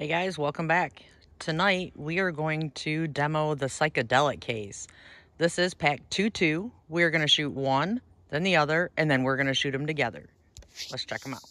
Hey guys, welcome back. Tonight we are going to demo the psychedelic case. This is pack 2-2. We're going to shoot one, then the other, and then we're going to shoot them together. Let's check them out.